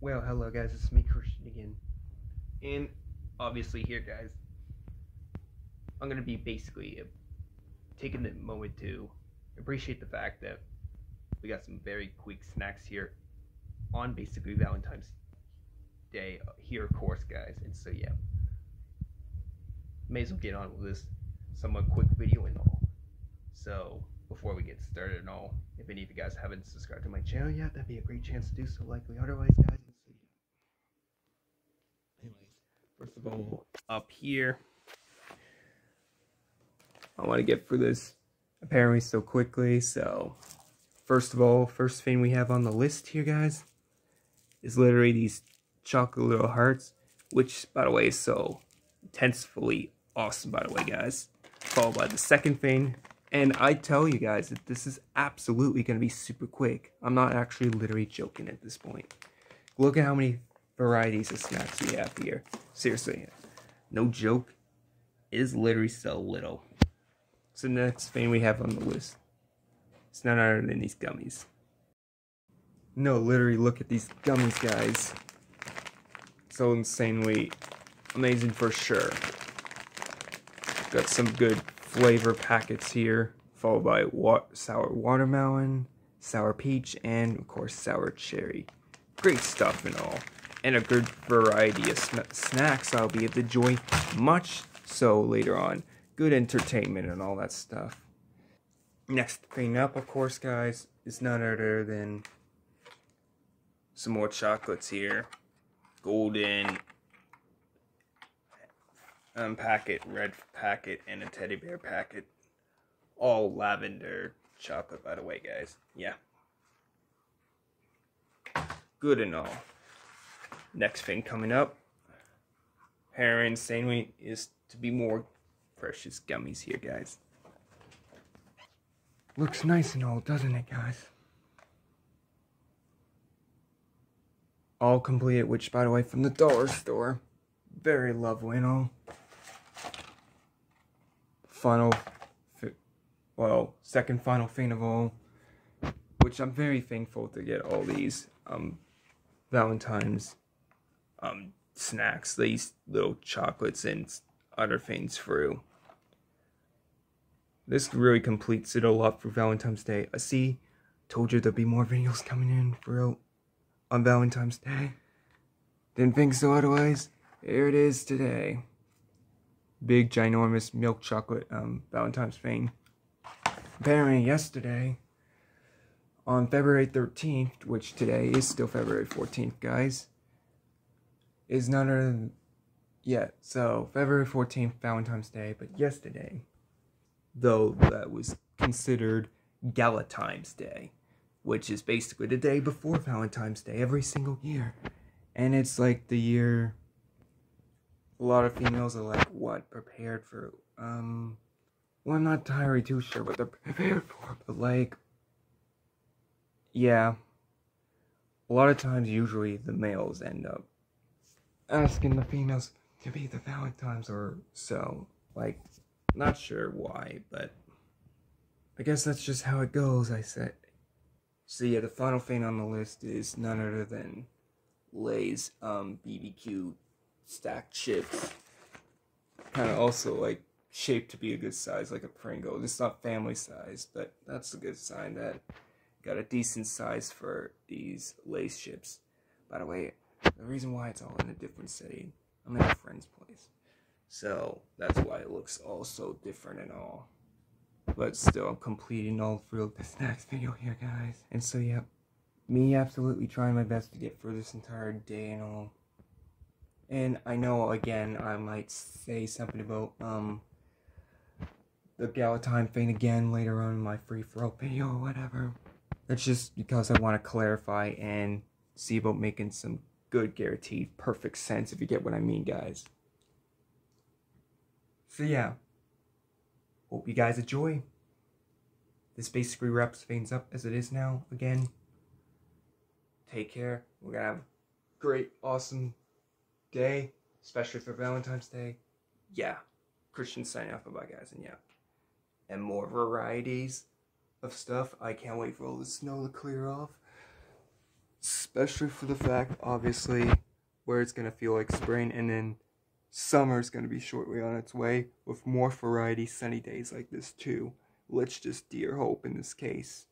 Well, hello guys, it's me Christian again. And obviously here guys, I'm going to be basically uh, taking a moment to appreciate the fact that we got some very quick snacks here on basically Valentine's Day uh, here of course guys. And so yeah, may as well get on with this somewhat quick video and all. So before we get started and all, if any of you guys haven't subscribed to my channel yet, that'd be a great chance to do so likely otherwise guys. Anyways, first of all, up here, I want to get through this apparently so quickly, so first of all, first thing we have on the list here, guys, is literally these chocolate little hearts, which, by the way, is so intensely awesome, by the way, guys. Followed by the second thing, and I tell you guys that this is absolutely going to be super quick. I'm not actually literally joking at this point. Look at how many varieties of snacks we have here. Seriously, no joke. It is literally so little. So next thing we have on the list. It's none other than these gummies. No, literally look at these gummies, guys. So insanely amazing for sure. Got some good flavor packets here, followed by wa sour watermelon, sour peach, and of course sour cherry. Great stuff and all. And a good variety of sn snacks I'll be able to enjoy much so later on. Good entertainment and all that stuff. Next thing up, of course, guys, is none other than some more chocolates here. Golden um, packet, red packet, and a teddy bear packet. All lavender chocolate, by the way, guys. Yeah. Good and all. Next thing coming up, Heron saying is to be more precious gummies here, guys. Looks nice and all, doesn't it, guys? All completed, which, by the way, from the dollar store. Very lovely and all final, well, second final thing of all, which I'm very thankful to get all these um, Valentine's um, snacks, these little chocolates and other things through. This really completes it all up for Valentine's Day. I see, told you there'd be more videos coming in for on Valentine's Day. Didn't think so otherwise. Here it is today big ginormous milk chocolate um, Valentine's thing. Apparently yesterday, on February 13th, which today is still February 14th, guys, is none other than, yeah, so February 14th, Valentine's Day, but yesterday, though that was considered Galentine's Day, which is basically the day before Valentine's Day every single year. And it's like the year a lot of females are like, what, prepared for, um, well, I'm not entirely too sure what they're prepared for, but like, yeah, a lot of times, usually the males end up asking the females to be the Valentines or so. Like, not sure why, but I guess that's just how it goes, I said. So yeah, the final thing on the list is none other than Lay's um, BBQ stacked chips. Kind of also like shaped to be a good size, like a Pringle. It's not family size, but that's a good sign that got a decent size for these Lay's chips. By the way, the reason why it's all in a different city, I'm in a friend's place. So that's why it looks all so different and all. But still, I'm completing all through this next video here, guys. And so, yeah, me absolutely trying my best to get through this entire day and all. And I know again I might say something about um the Galentine thing again later on in my free for all video or whatever. That's just because I want to clarify and see about making some good guaranteed perfect sense if you get what I mean guys. So yeah. Hope you guys enjoy. This basically wraps things up as it is now again. Take care. We're gonna have great, awesome day, especially for Valentine's Day, yeah, Christian signing off. Bye, guys, and yeah, and more varieties of stuff. I can't wait for all the snow to clear off. Especially for the fact, obviously, where it's to feel like spring and then summer's going to be shortly on its way with more variety sunny days like this too. Let's just dear hope in this case.